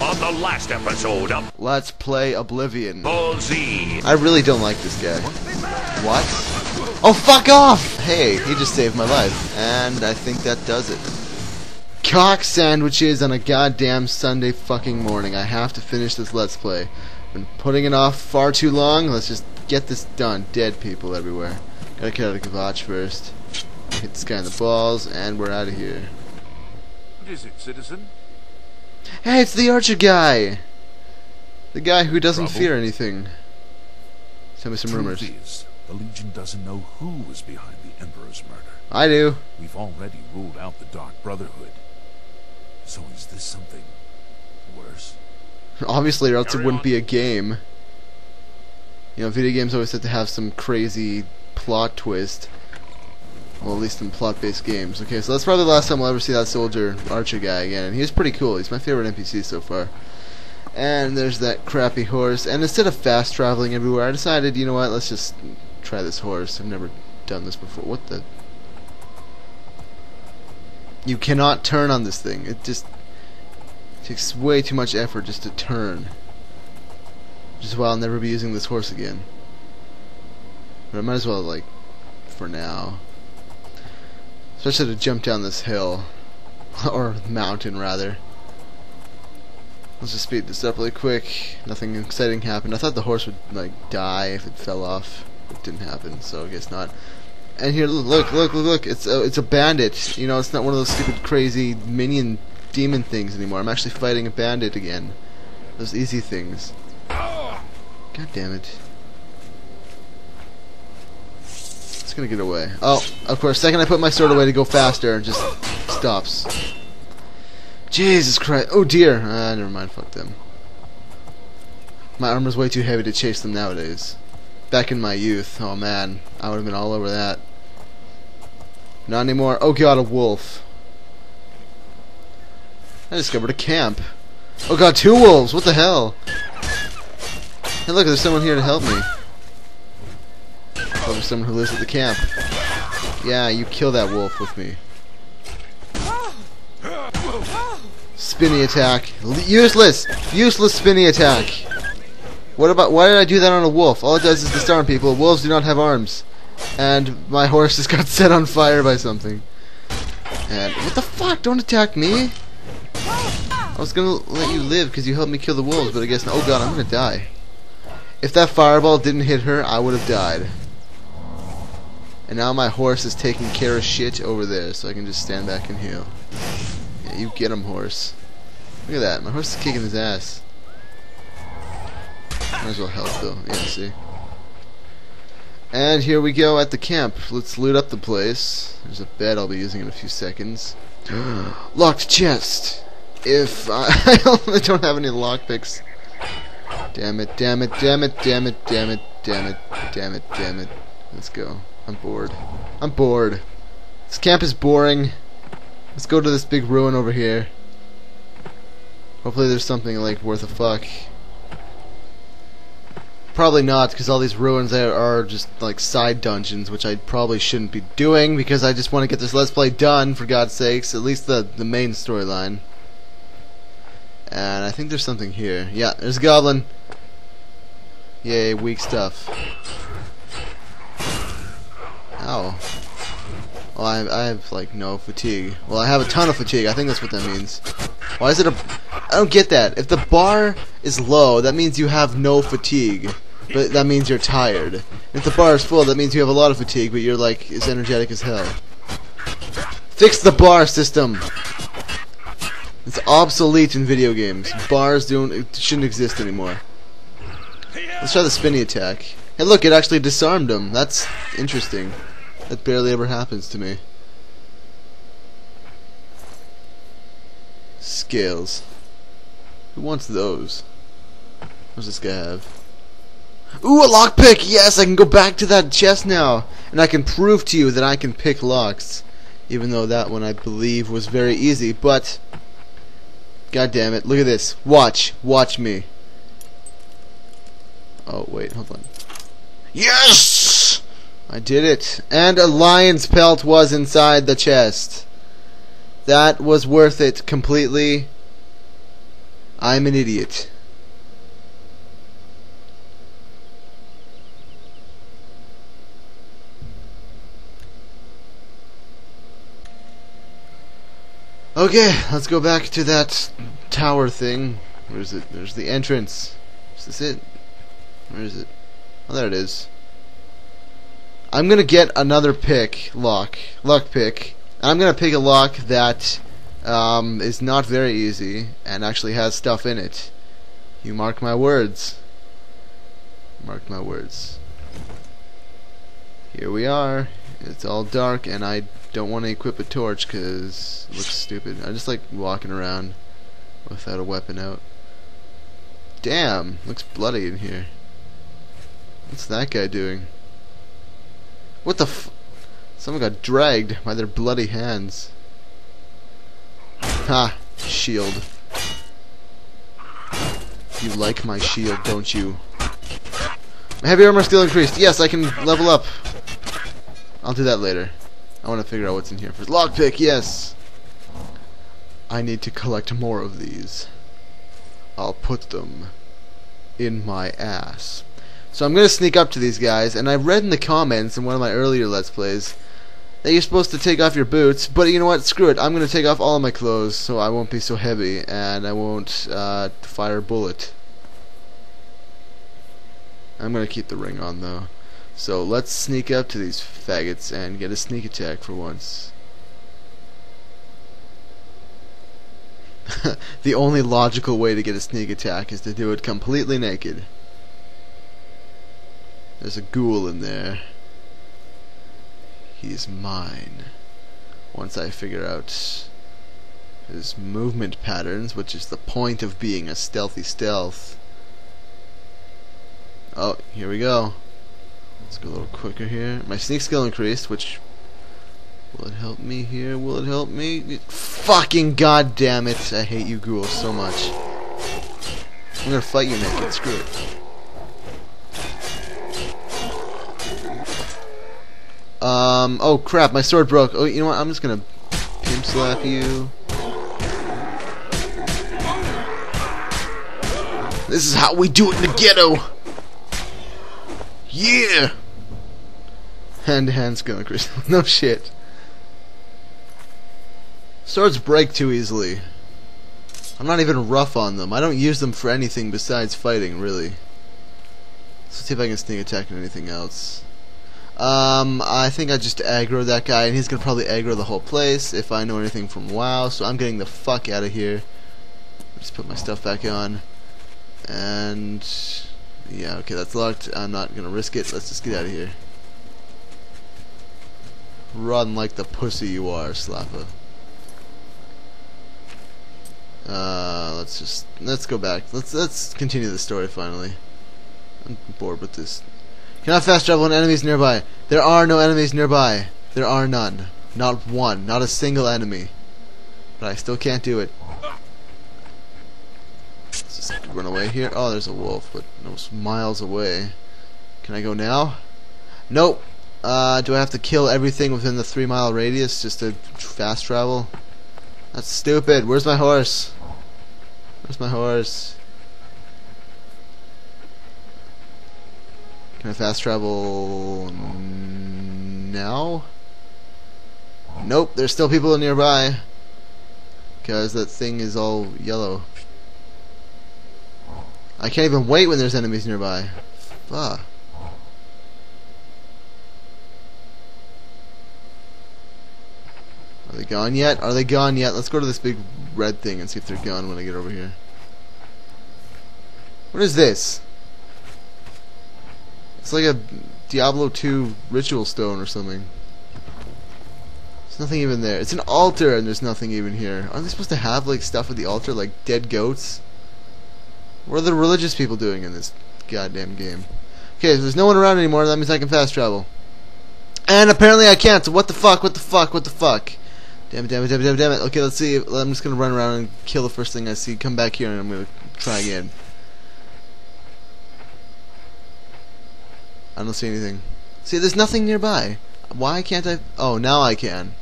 On the last episode of Let's play Oblivion. Ball Z. I really don't like this guy. What? Oh, fuck off! Hey, he just saved my life. And I think that does it. Cock sandwiches on a goddamn Sunday fucking morning. I have to finish this Let's Play. Been putting it off far too long. Let's just get this done. Dead people everywhere. Gotta get out of Kvatch first. Hit this guy in the balls, and we're out of here. What is it, citizen? Hey, it's the Archer guy! The guy who doesn't Trouble? fear anything. Tell me some Truth rumors. is, the Legion doesn't know who was behind the Emperor's murder. I do. We've already ruled out the Dark Brotherhood. So is this something worse? Obviously, or else it wouldn't on. be a game. You know, video games always have to have some crazy plot twist. Well, at least in plot-based games. Okay, so that's probably the last time we'll ever see that soldier archer guy again. And he's pretty cool. He's my favorite NPC so far. And there's that crappy horse. And instead of fast traveling everywhere, I decided, you know what, let's just try this horse. I've never done this before. What the? You cannot turn on this thing. It just takes way too much effort just to turn. Which is why I'll never be using this horse again. But I might as well, like, for now. Especially to jump down this hill. or mountain, rather. Let's just speed this up really quick. Nothing exciting happened. I thought the horse would, like, die if it fell off. It didn't happen, so I guess not. And here, look, look, look, look. It's a, it's a bandit. You know, it's not one of those stupid, crazy minion demon things anymore. I'm actually fighting a bandit again. Those easy things. God damn it. It's gonna get away. Oh, of course, second I put my sword away to go faster, it just stops. Jesus Christ. Oh dear. Ah, never mind, fuck them. My armor's way too heavy to chase them nowadays. Back in my youth, oh man, I would have been all over that. Not anymore. Oh god, a wolf. I discovered a camp. Oh god, two wolves! What the hell? Hey look, there's someone here to help me. Someone who lives at the camp. Yeah, you kill that wolf with me. Spinny attack. Useless! Useless spinny attack! What about, why did I do that on a wolf? All it does is disarm people. Wolves do not have arms. And my horse just got set on fire by something. And, what the fuck? Don't attack me! I was gonna let you live because you helped me kill the wolves, but I guess. Oh god, I'm gonna die. If that fireball didn't hit her, I would have died. And now my horse is taking care of shit over there, so I can just stand back and heal. Yeah, you get him, horse. Look at that, my horse is kicking his ass. Might as well help though. Yeah, see. And here we go at the camp. Let's loot up the place. There's a bed I'll be using in a few seconds. Locked chest. If I, I don't have any lockpicks. Damn it, damn it, damn it, damn it, damn it, damn it, damn it, damn it. Let's go. I'm bored. I'm bored. This camp is boring. Let's go to this big ruin over here. Hopefully there's something like worth a fuck. Probably not, because all these ruins there are just like side dungeons, which I probably shouldn't be doing because I just want to get this Let's Play done, for God's sakes. At least the, the main storyline. And I think there's something here. Yeah, there's a goblin. Yay, weak stuff. Ow. Well, I, I have, like, no fatigue. Well, I have a ton of fatigue. I think that's what that means. Why is it a... I don't get that. If the bar is low, that means you have no fatigue. But that means you're tired. If the bar is full, that means you have a lot of fatigue, but you're, like, as energetic as hell. Fix the bar system! It's obsolete in video games. Bars don't shouldn't exist anymore. Let's try the spinny attack. Hey look, it actually disarmed him. That's interesting. That barely ever happens to me. Scales. Who wants those? What does this guy have? Ooh, a lockpick! Yes, I can go back to that chest now. And I can prove to you that I can pick locks. Even though that one I believe was very easy, but God damn it. Look at this. Watch. Watch me. Oh, wait. Hold on. Yes! I did it. And a lion's pelt was inside the chest. That was worth it completely. I'm an idiot. Okay, let's go back to that tower thing. Where's it? There's the entrance. Is this it? Where is it? Oh, there it is. I'm gonna get another pick, lock, luck pick. I'm gonna pick a lock that um, is not very easy and actually has stuff in it. You mark my words. Mark my words. Here we are. It's all dark and I don't want to equip a torch because it looks stupid. I just like walking around without a weapon out. Damn, looks bloody in here. What's that guy doing? What the f- Someone got dragged by their bloody hands. Ha! Shield. You like my shield, don't you? My heavy armor skill increased. Yes, I can level up. I'll do that later. I want to figure out what's in here first. Lockpick, yes! I need to collect more of these. I'll put them in my ass. So I'm going to sneak up to these guys, and I read in the comments in one of my earlier Let's Plays that you're supposed to take off your boots, but you know what? Screw it. I'm going to take off all of my clothes so I won't be so heavy, and I won't uh, fire a bullet. I'm going to keep the ring on, though. So let's sneak up to these faggots and get a sneak attack for once. the only logical way to get a sneak attack is to do it completely naked. There's a ghoul in there. He's mine. Once I figure out his movement patterns, which is the point of being a stealthy stealth. Oh, here we go. Let's go a little quicker here. My sneak skill increased, which will it help me here? Will it help me? Fucking goddamn it! I hate you ghouls so much. I'm gonna fight you naked. Screw it. Um. Oh crap! My sword broke. Oh, you know what? I'm just gonna pimp slap you. This is how we do it in the ghetto. Yeah. Hand to hand skill increase. no shit. Swords break too easily. I'm not even rough on them. I don't use them for anything besides fighting, really. Let's see if I can sneak attack and anything else. Um, I think I just aggro that guy, and he's gonna probably aggro the whole place if I know anything from WoW. So I'm getting the fuck out of here. Just put my stuff back on, and yeah, okay, that's locked. I'm not gonna risk it. Let's just get out of here. Run like the pussy you are, Slappa. Uh, let's just let's go back. Let's let's continue the story finally. I'm bored with this Cannot fast travel when enemies nearby. There are no enemies nearby. There are none. Not one. Not a single enemy. But I still can't do it. Let's just run away here. Oh, there's a wolf, but no miles away. Can I go now? Nope. Uh, do I have to kill everything within the three mile radius just to fast travel? That's stupid. Where's my horse? Where's my horse? Can I fast travel now? Nope, there's still people nearby. Because that thing is all yellow. I can't even wait when there's enemies nearby. Fuck. Are they gone yet? Are they gone yet? Let's go to this big red thing and see if they're gone when I get over here. What is this? It's like a Diablo 2 ritual stone or something. There's nothing even there. It's an altar and there's nothing even here. Aren't they supposed to have like stuff at the altar like dead goats? What are the religious people doing in this goddamn game? Okay, so there's no one around anymore, that means I can fast travel. And apparently I can't, so what the fuck, what the fuck, what the fuck? Damn it, damn it, damn it, damn it. Okay, let's see. I'm just gonna run around and kill the first thing I see. Come back here and I'm gonna try again. I don't see anything. See, there's nothing nearby. Why can't I? Oh, now I can.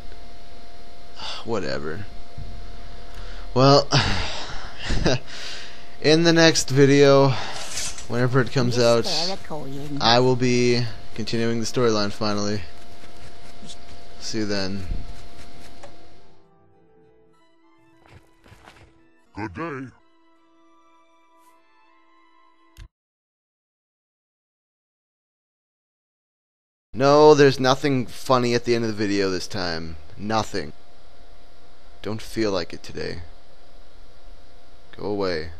Whatever. Well, In the next video, whenever it comes out, I will be continuing the storyline finally. See you then. Good day. No, there's nothing funny at the end of the video this time. Nothing. Don't feel like it today. Go away.